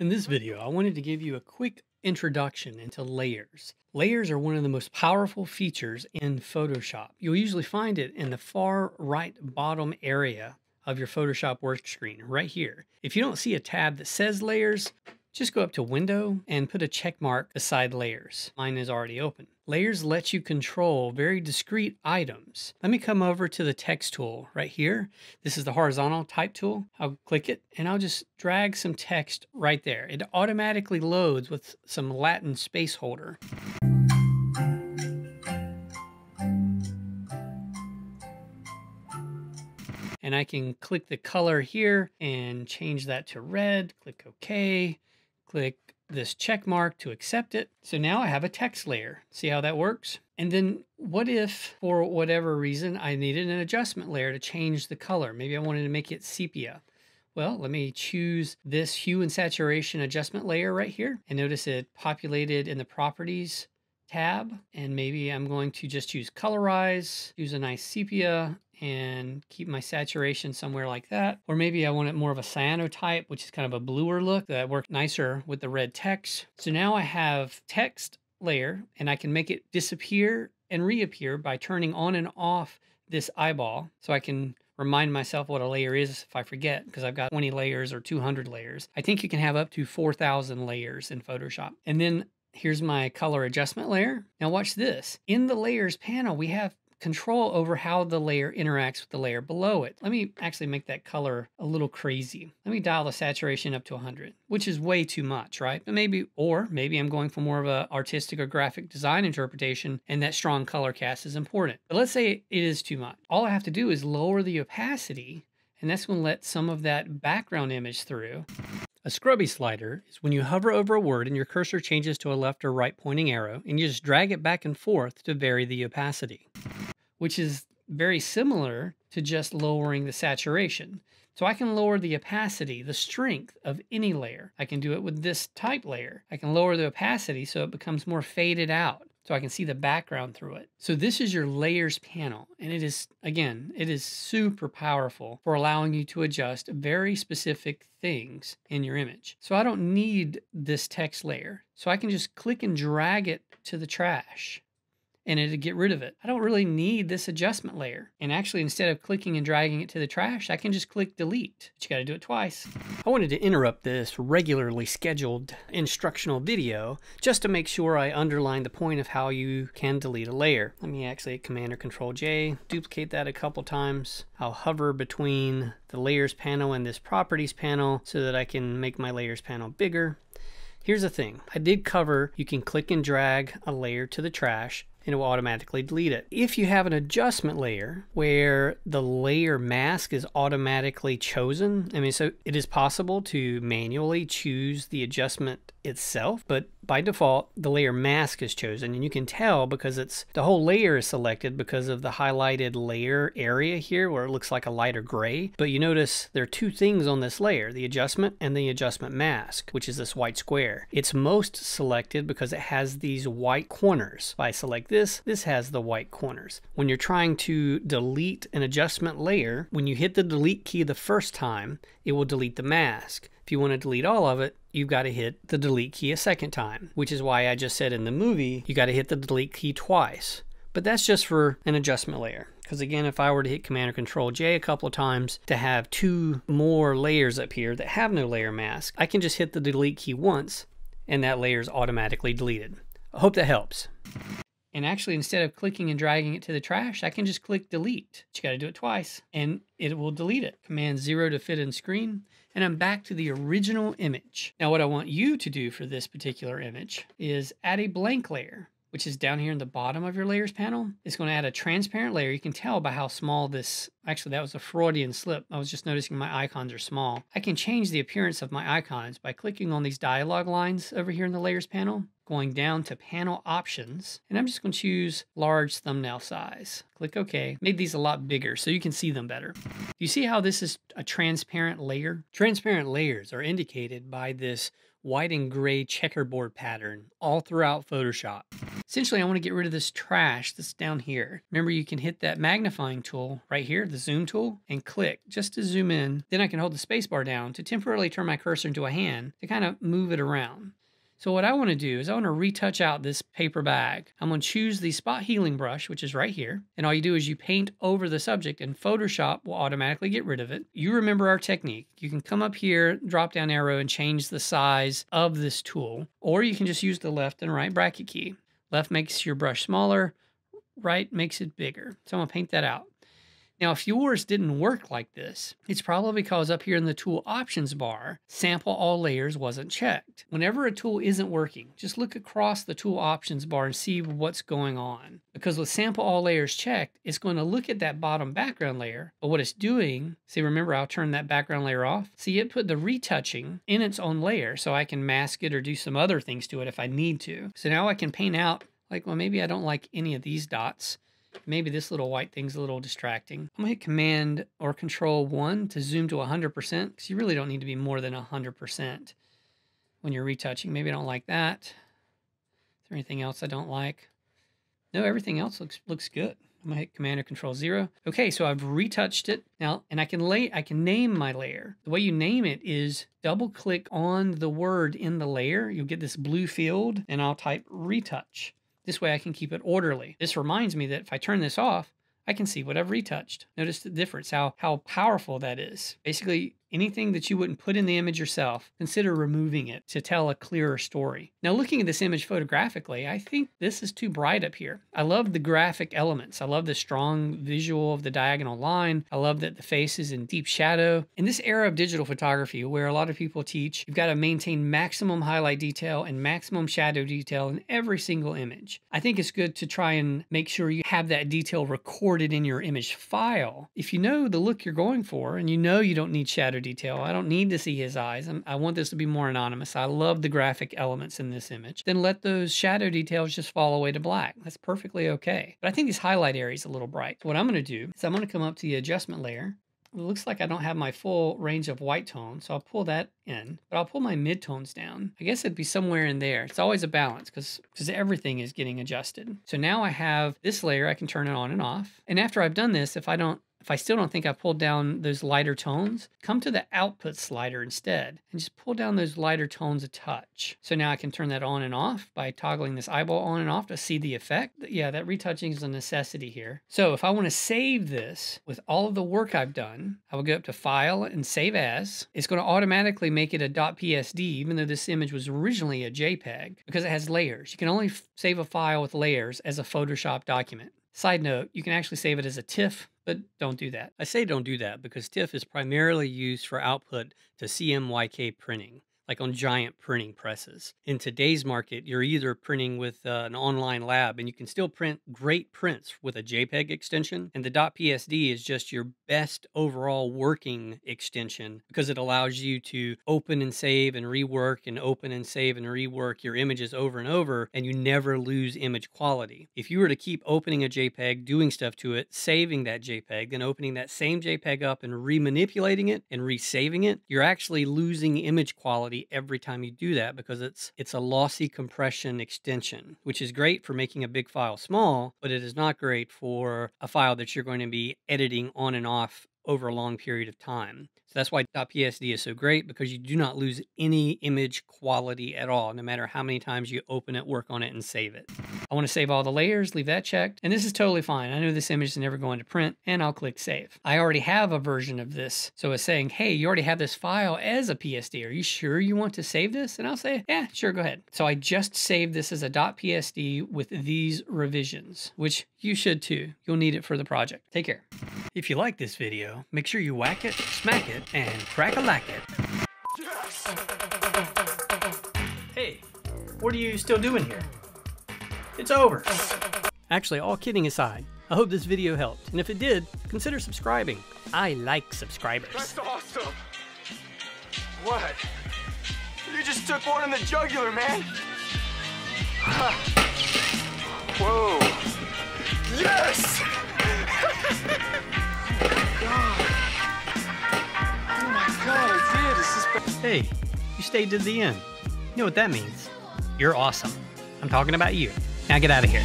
In this video, I wanted to give you a quick introduction into layers. Layers are one of the most powerful features in Photoshop. You'll usually find it in the far right bottom area of your Photoshop work screen, right here. If you don't see a tab that says layers, just go up to Window and put a check mark beside Layers. Mine is already open. Layers lets you control very discrete items. Let me come over to the text tool right here. This is the horizontal type tool. I'll click it and I'll just drag some text right there. It automatically loads with some Latin space holder. and I can click the color here and change that to red, click OK, click this check mark to accept it. So now I have a text layer. See how that works? And then what if for whatever reason I needed an adjustment layer to change the color? Maybe I wanted to make it sepia. Well, let me choose this hue and saturation adjustment layer right here. And notice it populated in the properties tab. And maybe I'm going to just choose colorize, use a nice sepia, and keep my saturation somewhere like that. Or maybe I want it more of a cyanotype, which is kind of a bluer look that works nicer with the red text. So now I have text layer and I can make it disappear and reappear by turning on and off this eyeball. So I can remind myself what a layer is if I forget because I've got 20 layers or 200 layers. I think you can have up to 4,000 layers in Photoshop. And then here's my color adjustment layer. Now watch this. In the layers panel, we have control over how the layer interacts with the layer below it. Let me actually make that color a little crazy. Let me dial the saturation up to 100, which is way too much, right? But maybe, or maybe I'm going for more of a artistic or graphic design interpretation and that strong color cast is important. But let's say it is too much. All I have to do is lower the opacity and that's going to let some of that background image through. A scrubby slider is when you hover over a word and your cursor changes to a left or right pointing arrow and you just drag it back and forth to vary the opacity which is very similar to just lowering the saturation. So I can lower the opacity, the strength of any layer. I can do it with this type layer. I can lower the opacity so it becomes more faded out so I can see the background through it. So this is your layers panel and it is, again, it is super powerful for allowing you to adjust very specific things in your image. So I don't need this text layer. So I can just click and drag it to the trash and it'd get rid of it. I don't really need this adjustment layer. And actually, instead of clicking and dragging it to the trash, I can just click delete. But you gotta do it twice. I wanted to interrupt this regularly scheduled instructional video just to make sure I underline the point of how you can delete a layer. Let me actually Command or Control J, duplicate that a couple times. I'll hover between the layers panel and this properties panel so that I can make my layers panel bigger. Here's the thing. I did cover you can click and drag a layer to the trash and it will automatically delete it. If you have an adjustment layer where the layer mask is automatically chosen, I mean, so it is possible to manually choose the adjustment itself, but by default, the layer mask is chosen and you can tell because it's the whole layer is selected because of the highlighted layer area here where it looks like a lighter gray. But you notice there are two things on this layer, the adjustment and the adjustment mask, which is this white square. It's most selected because it has these white corners. If I select this, this has the white corners. When you're trying to delete an adjustment layer, when you hit the delete key the first time, it will delete the mask. If you want to delete all of it, you've got to hit the delete key a second time, which is why I just said in the movie, you got to hit the delete key twice. But that's just for an adjustment layer. Because again, if I were to hit Command or Control J a couple of times to have two more layers up here that have no layer mask, I can just hit the delete key once and that layer is automatically deleted. I hope that helps. And actually, instead of clicking and dragging it to the trash, I can just click delete. But you got to do it twice and it will delete it. Command zero to fit in screen and I'm back to the original image. Now what I want you to do for this particular image is add a blank layer which is down here in the bottom of your layers panel. It's going to add a transparent layer. You can tell by how small this, actually that was a Freudian slip. I was just noticing my icons are small. I can change the appearance of my icons by clicking on these dialog lines over here in the layers panel, going down to panel options, and I'm just going to choose large thumbnail size. Click OK. Made these a lot bigger so you can see them better. You see how this is a transparent layer? Transparent layers are indicated by this white and gray checkerboard pattern all throughout Photoshop. Essentially, I want to get rid of this trash that's down here. Remember, you can hit that magnifying tool right here, the zoom tool, and click just to zoom in. Then I can hold the spacebar down to temporarily turn my cursor into a hand to kind of move it around. So what I want to do is I want to retouch out this paper bag. I'm going to choose the spot healing brush, which is right here. And all you do is you paint over the subject and Photoshop will automatically get rid of it. You remember our technique. You can come up here, drop down arrow and change the size of this tool, or you can just use the left and right bracket key. Left makes your brush smaller, right makes it bigger. So I'm going to paint that out. Now, if yours didn't work like this, it's probably because up here in the tool options bar, sample all layers wasn't checked. Whenever a tool isn't working, just look across the tool options bar and see what's going on. Because with sample all layers checked, it's going to look at that bottom background layer, but what it's doing, see, remember I'll turn that background layer off. See, it put the retouching in its own layer so I can mask it or do some other things to it if I need to. So now I can paint out like, well, maybe I don't like any of these dots. Maybe this little white thing's a little distracting. I'm gonna hit Command or Control 1 to zoom to 100% because you really don't need to be more than 100% when you're retouching. Maybe I don't like that. Is there anything else I don't like? No, everything else looks looks good. I'm gonna hit Command or Control Zero. Okay, so I've retouched it now, and I can lay I can name my layer. The way you name it is double click on the word in the layer. You'll get this blue field, and I'll type retouch. This way I can keep it orderly. This reminds me that if I turn this off, I can see what I've retouched. Notice the difference, how, how powerful that is. Basically, anything that you wouldn't put in the image yourself, consider removing it to tell a clearer story. Now, looking at this image photographically, I think this is too bright up here. I love the graphic elements. I love the strong visual of the diagonal line. I love that the face is in deep shadow. In this era of digital photography, where a lot of people teach, you've got to maintain maximum highlight detail and maximum shadow detail in every single image. I think it's good to try and make sure you have that detail recorded in your image file. If you know the look you're going for and you know you don't need shadow detail. I don't need to see his eyes. I'm, i want this to be more anonymous. I love the graphic elements in this image. Then let those shadow details just fall away to black. That's perfectly okay. But I think these highlight areas a little bright. So what I'm going to do is I'm going to come up to the adjustment layer. It looks like I don't have my full range of white tone, so I'll pull that in, but I'll pull my midtones down. I guess it'd be somewhere in there. It's always a balance because because everything is getting adjusted. So now I have this layer, I can turn it on and off. And after I've done this, if I don't if I still don't think I've pulled down those lighter tones, come to the output slider instead and just pull down those lighter tones a touch. So now I can turn that on and off by toggling this eyeball on and off to see the effect. Yeah, that retouching is a necessity here. So if I want to save this with all of the work I've done, I will go up to File and Save As. It's going to automatically make it a .psd even though this image was originally a JPEG because it has layers. You can only save a file with layers as a Photoshop document. Side note, you can actually save it as a TIFF, but don't do that. I say don't do that because TIFF is primarily used for output to CMYK printing like on giant printing presses. In today's market, you're either printing with uh, an online lab and you can still print great prints with a JPEG extension, and the .psd is just your best overall working extension because it allows you to open and save and rework and open and save and rework your images over and over and you never lose image quality. If you were to keep opening a JPEG, doing stuff to it, saving that JPEG, then opening that same JPEG up and remanipulating it and resaving it, you're actually losing image quality every time you do that because it's it's a lossy compression extension, which is great for making a big file small, but it is not great for a file that you're going to be editing on and off over a long period of time. So that's why .psd is so great because you do not lose any image quality at all, no matter how many times you open it, work on it, and save it. I want to save all the layers, leave that checked, and this is totally fine. I know this image is never going to print, and I'll click Save. I already have a version of this, so it's saying, hey, you already have this file as a PSD. Are you sure you want to save this? And I'll say, yeah, sure, go ahead. So I just saved this as a .psd with these revisions, which you should too. You'll need it for the project. Take care. If you like this video, make sure you whack it, smack it, and crack a lack it. Hey, what are you still doing here? It's over. Actually, all kidding aside, I hope this video helped, and if it did, consider subscribing. I like subscribers. That's awesome. What? You just took one in the jugular, man. Hey, you stayed to the end. You know what that means? You're awesome. I'm talking about you. Now get out of here.